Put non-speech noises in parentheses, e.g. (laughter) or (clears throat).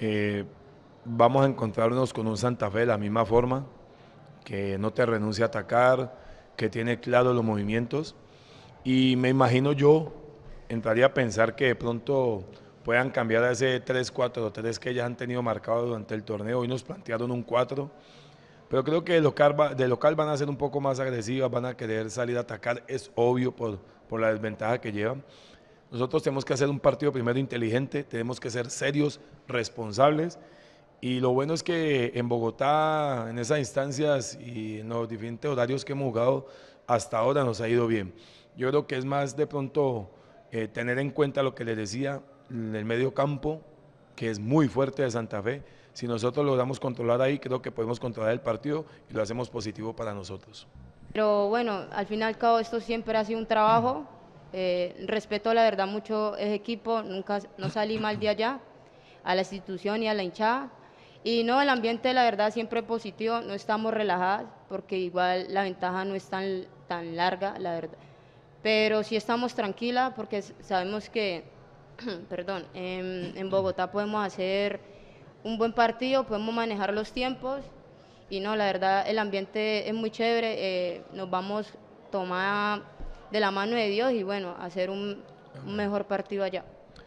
Eh, vamos a encontrarnos con un Santa Fe de la misma forma, que no te renuncia a atacar, que tiene claros los movimientos. Y me imagino yo, entraría a pensar que de pronto puedan cambiar a ese 3-4-3 que ya han tenido marcado durante el torneo. Hoy nos plantearon un 4. Pero creo que de local, de local van a ser un poco más agresivas, van a querer salir a atacar, es obvio por, por la desventaja que llevan. Nosotros tenemos que hacer un partido primero inteligente, tenemos que ser serios, responsables. Y lo bueno es que en Bogotá, en esas instancias y en los diferentes horarios que hemos jugado, hasta ahora nos ha ido bien. Yo creo que es más de pronto eh, tener en cuenta lo que les decía, en el medio campo, que es muy fuerte de Santa Fe. Si nosotros logramos controlar ahí, creo que podemos controlar el partido y lo hacemos positivo para nosotros. Pero bueno, al fin y al cabo esto siempre ha sido un trabajo. Eh, respeto la verdad mucho ese equipo, nunca no salí mal de allá, a la institución y a la hinchada. Y no, el ambiente la verdad siempre positivo, no estamos relajadas porque igual la ventaja no es tan, tan larga, la verdad. Pero sí estamos tranquilas porque sabemos que, (clears throat) perdón, en, Bogotá podemos hacer un buen partido, podemos manejar los tiempos y no, la verdad el ambiente es muy chévere, eh, nos vamos tomar de la mano de Dios y bueno, hacer un mejor partido allá.